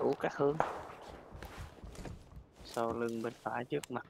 đủ các hướng sau lưng bên phải trước mặt.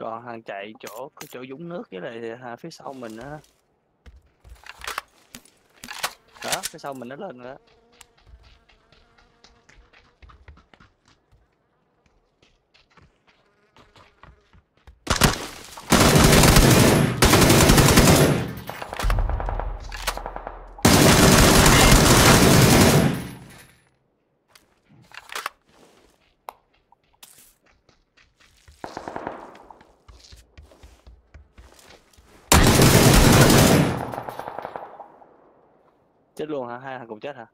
Rồi hàng chạy chỗ chỗ dũng nước với lại à, phía sau mình á. Đó phía sau mình nó lên rồi đó. Chết luôn hả? Hai thằng cùng chết hả?